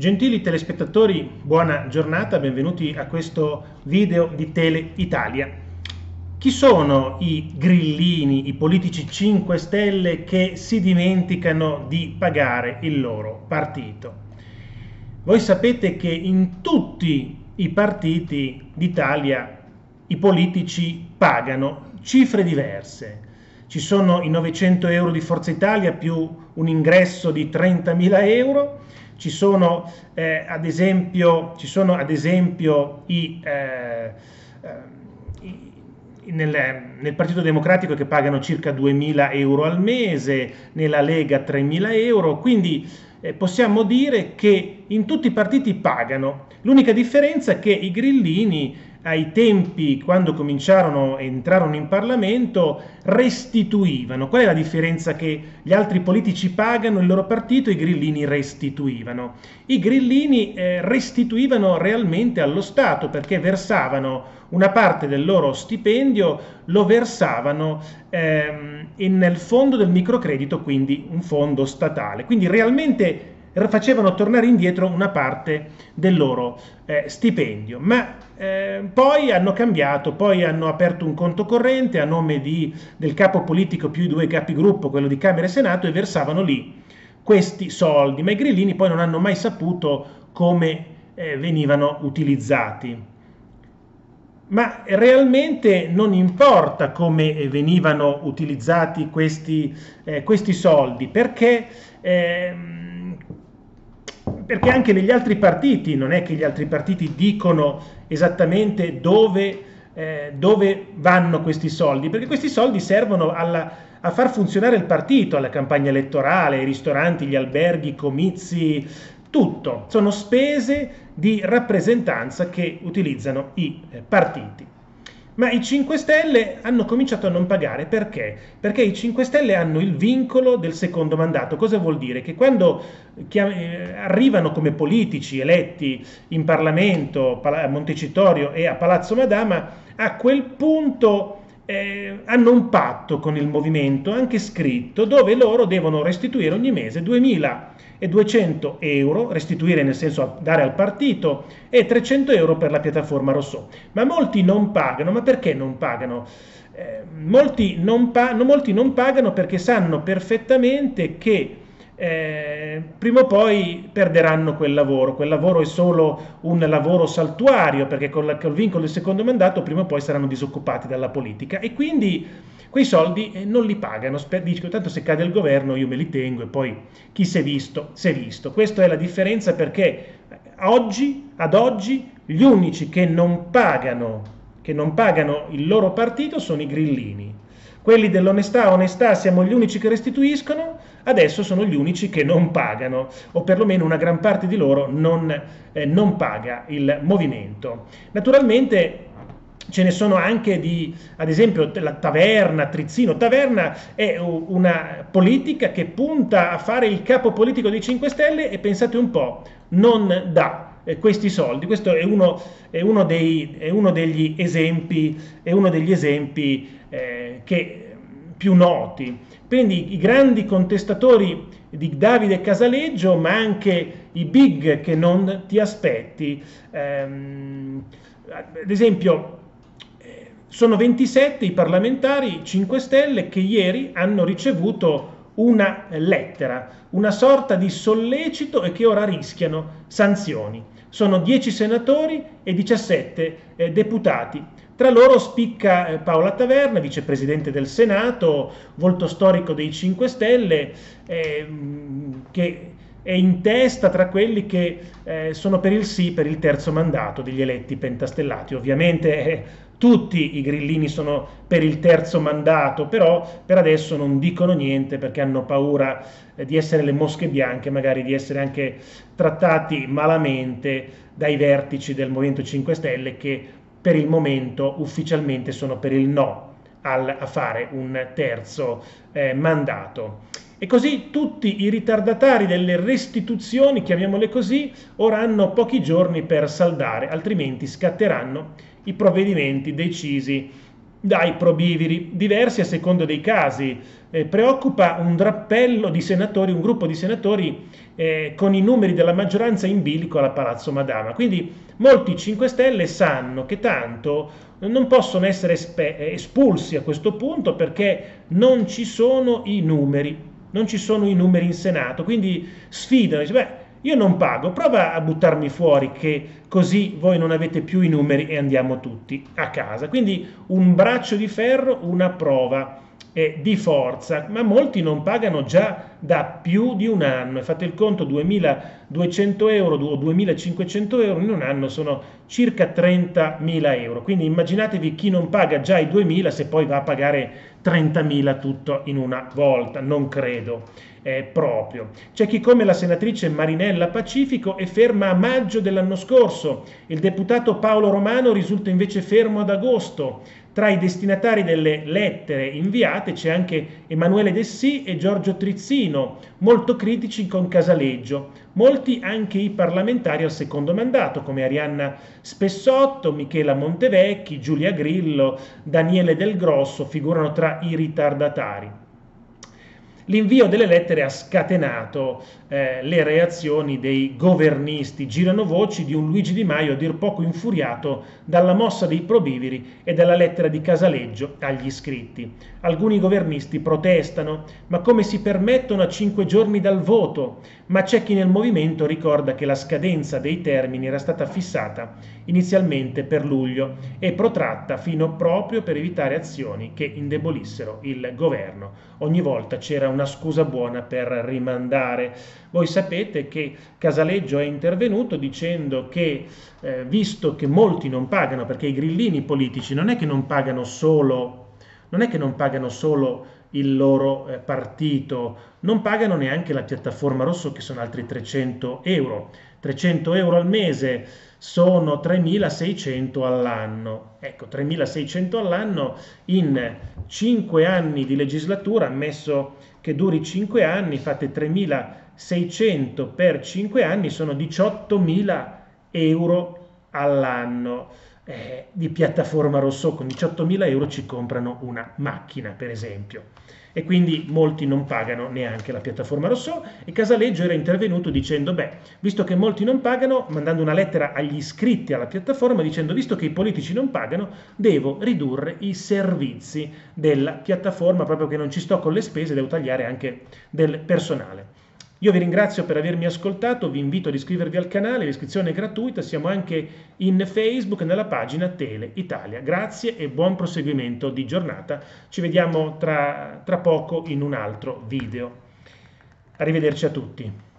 Gentili telespettatori, buona giornata, benvenuti a questo video di Tele Italia. Chi sono i grillini, i politici 5 Stelle che si dimenticano di pagare il loro partito? Voi sapete che in tutti i partiti d'Italia i politici pagano cifre diverse. Ci sono i 900 euro di Forza Italia più un ingresso di 30.000 euro, ci sono, eh, ad, esempio, ci sono ad esempio i, eh, i nel, nel, Partito Democratico che pagano circa 2.000 euro al mese, nella Lega 3.000 euro, quindi eh, possiamo dire che in tutti i partiti pagano. L'unica differenza è che i grillini ai tempi, quando cominciarono e entrarono in Parlamento, restituivano. Qual è la differenza che gli altri politici pagano il loro partito, i grillini restituivano? I grillini eh, restituivano realmente allo Stato perché versavano una parte del loro stipendio, lo versavano ehm, nel fondo del microcredito, quindi un fondo statale. Quindi realmente facevano tornare indietro una parte del loro eh, stipendio. Ma eh, poi hanno cambiato, poi hanno aperto un conto corrente a nome di, del capo politico più i due capigruppo, quello di Camera e Senato, e versavano lì questi soldi. Ma i grillini poi non hanno mai saputo come eh, venivano utilizzati. Ma realmente non importa come venivano utilizzati questi, eh, questi soldi, perché ehm, perché anche negli altri partiti non è che gli altri partiti dicono esattamente dove, eh, dove vanno questi soldi, perché questi soldi servono alla, a far funzionare il partito, alla campagna elettorale, i ristoranti, gli alberghi, i comizi, tutto. Sono spese di rappresentanza che utilizzano i eh, partiti. Ma i 5 Stelle hanno cominciato a non pagare perché? Perché i 5 Stelle hanno il vincolo del secondo mandato. Cosa vuol dire? Che quando eh, arrivano come politici eletti in Parlamento, a Montecitorio e a Palazzo Madama, a quel punto eh, hanno un patto con il movimento, anche scritto, dove loro devono restituire ogni mese 2000 e 200 euro, restituire nel senso dare al partito, e 300 euro per la piattaforma Rousseau. Ma molti non pagano, ma perché non pagano? Eh, molti, non pa- molti non pagano perché sanno perfettamente che eh, prima o poi perderanno quel lavoro. Quel lavoro è solo un lavoro saltuario perché con, la, col vincolo del secondo mandato prima o poi saranno disoccupati dalla politica e quindi quei soldi eh, non li pagano, dicono tanto se cade il governo io me li tengo e poi chi si è visto, si è visto. Questa è la differenza perché eh, oggi, ad oggi, gli unici che non pagano, che non pagano il loro partito sono i grillini. Quelli dell'onestà, onestà, siamo gli unici che restituiscono, adesso sono gli unici che non pagano, o perlomeno una gran parte di loro non, eh, non paga il movimento. Naturalmente ce ne sono anche di, ad esempio, la Taverna, Trizzino. Taverna è una politica che punta a fare il capo politico dei 5 Stelle e pensate un po', non dà eh, questi soldi. Questo è uno, è uno, dei, è uno degli esempi, uno degli esempi eh, che, più noti. Quindi i grandi contestatori di Davide Casaleggio, ma anche i big che non ti aspetti. Ehm, ad esempio, sono 27 i parlamentari 5 Stelle che ieri hanno ricevuto una lettera, una sorta di sollecito e che ora rischiano sanzioni. Sono 10 senatori e 17 eh, deputati. Tra loro spicca eh, Paola Taverna, vicepresidente del Senato, volto storico dei 5 Stelle, eh, che è in testa tra quelli che eh, sono per il sì per il terzo mandato degli eletti pentastellati. Ovviamente eh, tutti i grillini sono per il terzo mandato, però per adesso non dicono niente perché hanno paura eh, di essere le mosche bianche, magari di essere anche trattati malamente dai vertici del Movimento 5 Stelle che per il momento ufficialmente sono per il no al, a fare un terzo eh, mandato. E così tutti i ritardatari delle restituzioni, chiamiamole così, ora hanno pochi giorni per saldare, altrimenti scatteranno i provvedimenti decisi dai probiviri, diversi a seconda dei casi. Eh, preoccupa un drappello di senatori, un gruppo di senatori eh, con i numeri della maggioranza in bilico alla Palazzo Madama. Quindi molti 5 Stelle sanno che tanto non possono essere espulsi a questo punto perché non ci sono i numeri, non ci sono i numeri in Senato. Quindi sfidano, dice, beh, io non pago, prova a buttarmi fuori che così voi non avete più i numeri e andiamo tutti a casa. Quindi un braccio di ferro, una prova eh, di forza, ma molti non pagano già da più di un anno fate il conto 2200 euro o 2500 euro in un anno sono circa 30.000 euro. Quindi immaginatevi chi non paga già i 2000 se poi va a pagare 30.000 tutto in una volta, non credo eh, proprio. C'è chi come la senatrice Marinella Pacifico è ferma a maggio dell'anno scorso, il deputato Paolo Romano risulta invece fermo ad agosto. Tra i destinatari delle lettere inviate c'è anche Emanuele Dessì e Giorgio Trizzino, molto critici con Casaleggio. Molti anche i parlamentari al secondo mandato, come Arianna Spessotto, Michela Montevecchi, Giulia Grillo, Daniele Del Grosso, figurano tra i ritardatari. L'invio delle lettere ha scatenato eh, le reazioni dei governisti. Girano voci di un Luigi Di Maio a dir poco infuriato dalla mossa dei probiviri e dalla lettera di Casaleggio agli iscritti. Alcuni governisti protestano, ma come si permettono a cinque giorni dal voto? Ma c'è chi nel movimento ricorda che la scadenza dei termini era stata fissata inizialmente per luglio e protratta fino proprio per evitare azioni che indebolissero il governo. Ogni volta c'era una scusa buona per rimandare. Voi sapete che Casaleggio è intervenuto dicendo che, eh, visto che molti non pagano, perché i grillini politici non è che non pagano solo, non è che non pagano solo il loro eh, partito, non pagano neanche la piattaforma rosso che sono altri 300 euro. 300 euro al mese sono 3.600 all'anno. Ecco, 3.600 all'anno in 5 anni di legislatura, ammesso che duri 5 anni, fate 3.600 per 5 anni, sono 18.000 euro all'anno eh, di piattaforma rosso. Con 18.000 euro ci comprano una macchina, per esempio e quindi molti non pagano neanche la piattaforma Rousseau e Casaleggio era intervenuto dicendo beh, visto che molti non pagano, mandando una lettera agli iscritti alla piattaforma dicendo visto che i politici non pagano, devo ridurre i servizi della piattaforma proprio che non ci sto con le spese, devo tagliare anche del personale. Io vi ringrazio per avermi ascoltato, vi invito ad iscrivervi al canale, l'iscrizione è gratuita, siamo anche in Facebook nella pagina Tele Italia. Grazie e buon proseguimento di giornata. Ci vediamo tra, tra poco in un altro video. Arrivederci a tutti.